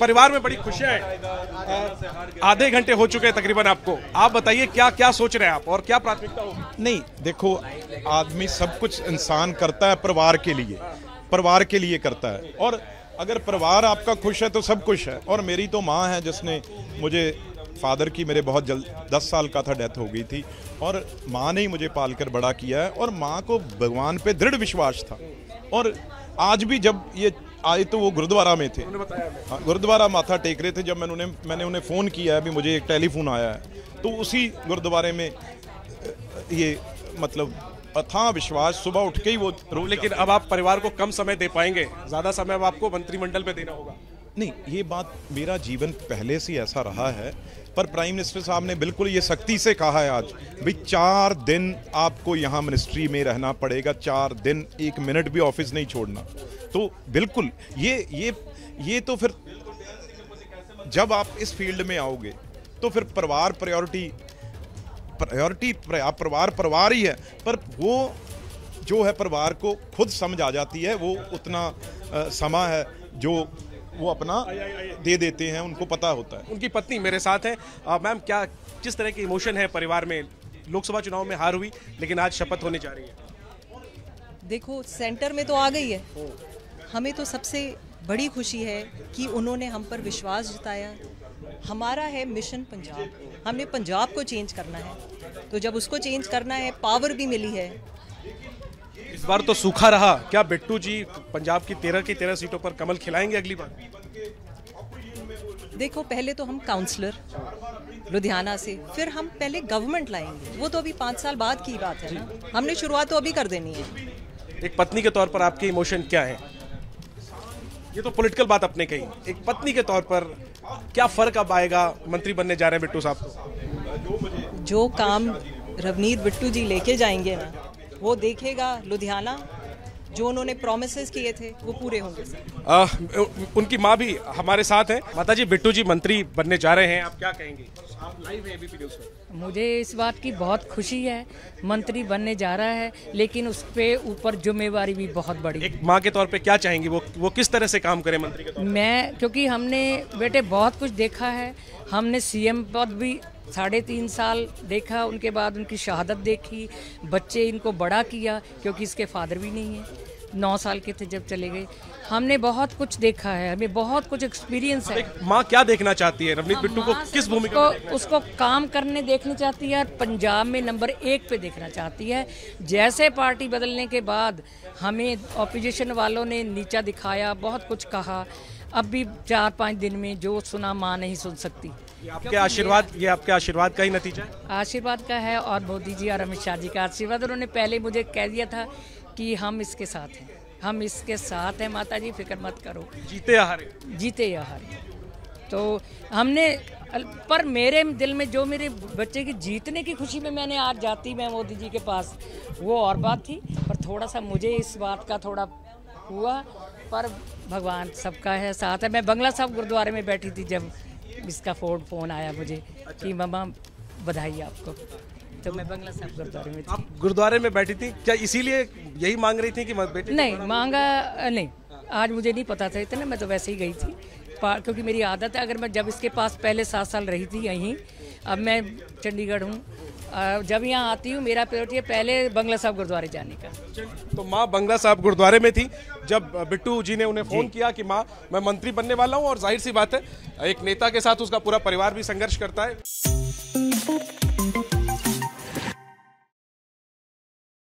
परिवार में बड़ी खुशियाँ हैं। आधे घंटे हो चुके हैं तकरीबन आपको। आप बताइए क्या क्या सोच रहे हैं आप और क्या प्राथमिकता होगी? नहीं, देखो, आदमी सब कुछ इंसान करता है परिवार के लिए। परिवार के लिए करता है। और अगर परिवार आपका खुश है तो सब खुश है। और मेरी तो माँ है, जिसने मुझे, फादर की मेरे बहुत जल्द, दस साल का था, डेथ हो गई थी। और माँ ने ही मुझे पालकर बड़ा किया है। और माँ को भगवान पे दृढ़ विश्वास था। और आज भी जब ये आए तो वो गुरुद्वारा में थे। हाँ, गुरुद्वारा माथा टेक रहे थे जब मैंने उन्हें मैंने उन्हें फ़ोन किया है अभी मुझे एक टेलीफोन आया है। तो उसी गुरुद्वारे में ये मतलब अथाह विश्वास सुबह उठ के ही वो रोज लेकिन अब आप परिवार को कम समय दे पाएँगे। ज़्यादा समय अब आपको मंत्रिमंडल पे देना होगा। नहीं ये बात मेरा जीवन पहले से ऐसा रहा है पर प्राइम मिनिस्टर साहब ने बिल्कुल ये सख्ती से कहा है आज भाई चार दिन आपको यहाँ मिनिस्ट्री में रहना पड़ेगा चार दिन एक मिनट भी ऑफ़िस नहीं छोड़ना। तो बिल्कुल ये ये ये तो फिर जब आप इस फ़ील्ड में आओगे तो फिर परिवार प्रायोरिटी प्रायोरिटी परिवार परिवार ही है पर वो जो है परिवार को खुद समझ आ जाती है वो उतना समा है जो वो अपना दे देते हैं उनको पता होता है। उनकी पत्नी मेरे साथ है। मैम क्या किस तरह के इमोशन है परिवार में? लोकसभा चुनाव में हार हुई लेकिन आज शपथ होने जा रही है। देखो सेंटर में तो आ गई है। हमें तो सबसे बड़ी खुशी है कि उन्होंने हम पर विश्वास जताया। हमारा है मिशन पंजाब। हमने पंजाब को चेंज करना है। तो जब उसको चेंज करना है पावर भी मिली है। इस बार तो सूखा रहा। क्या बिट्टू जी पंजाब की तेरह की तेरह सीटों पर कमल खिलाएँगे अगली बार? देखो पहले तो हम काउंसलर लुधियाना से फिर हम पहले गवर्नमेंट लाएँगे। वो तो अभी पाँच साल बाद की बात है ना। हमने शुरुआत तो अभी कर देनी है। एक पत्नी के तौर पर आपके इमोशन क्या है? ये तो पॉलिटिकल बात अपने कही। एक पत्नी के तौर पर क्या फ़र्क अब आएगा मंत्री बनने जा रहे हैं बिट्टू साहब जो काम रवनीत बिट्टू जी लेके जाएँगे ना, वो देखेगा लुधियाना जो उन्होंने प्रोमिस किए थे वो पूरे होंगे। आ, उनकी माँ भी हमारे साथ है। माता जी बिट्टू जी मंत्री बनने जा रहे हैं। आप क्या कहेंगे? आप लाइव है एबीपी न्यूज़ में मुझे इस बात की बहुत खुशी है। मंत्री बनने जा रहा है लेकिन उस पे ऊपर जिम्मेवारी भी बहुत बड़ी एक माँ के तौर पे क्या चाहेंगी? वो वो किस तरह से काम करे मंत्री के तौर मैं क्योंकि हमने बेटे बहुत कुछ देखा है। हमने सीएम पद भी साढ़े तीन साल देखा उनके बाद उनकी शहादत देखी बच्चे इनको बड़ा किया क्योंकि इसके फादर भी नहीं है। नौ साल के थे जब चले गए। हमने बहुत कुछ देखा है हमें बहुत कुछ एक्सपीरियंस है। माँ क्या देखना चाहती है? रवनीत बिट्टू को किस भूमिका उसको, उसको काम करने देखना चाहती है और पंजाब में नंबर एक पे देखना चाहती है। जैसे पार्टी बदलने के बाद हमें ऑपोजिशन वालों ने नीचा दिखाया बहुत कुछ कहा। अब भी चार पाँच दिन में जो सुना माँ नहीं सुन सकती। ये आपके आशीर्वाद ये आपके आशीर्वाद का ही नतीजा है? आशीर्वाद का है और मोदी जी और अमित शाह जी का आशीर्वाद। उन्होंने पहले मुझे कह दिया था कि हम इसके साथ हैं। हम इसके साथ हैं माता जी फ़िक्र मत करो। जीते या हारे? जीते या हारे। तो हमने पर मेरे दिल में जो मेरे बच्चे की जीतने की खुशी में मैंने आज जाती मैं मोदी जी के पास वो और बात थी। पर थोड़ा सा मुझे इस बात का थोड़ा हुआ पर भगवान सबका है साथ है। मैं बंगला साहब गुरुद्वारे में बैठी थी जब इसका फ़ोन फ़ोन आया मुझे कि मामा बधाई आपको। तो मैं बंगला साहब गुरुद्वारे में थी। आप गुरुद्वारे में बैठी थी? क्या इसीलिए यही मांग रही थी कि मत बेटे नहीं मांगा नहीं। आज मुझे नहीं पता था इतना मैं तो वैसे ही गई थी। क्योंकि मेरी आदत है अगर मैं जब इसके पास पहले सात साल रही थी यहीं अब मैं चंडीगढ़ हूँ। जब यहाँ आती हूँ मेरा प्रायोरिटी है पहले बंगला साहब गुरुद्वारे जाने का। तो माँ बंगला साहब गुरुद्वारे में थी जब बिट्टू जी ने उन्हें फ़ोन किया कि माँ मैं मंत्री बनने वाला हूँ और ज़ाहिर सी बात है एक नेता के साथ उसका पूरा परिवार भी संघर्ष करता है।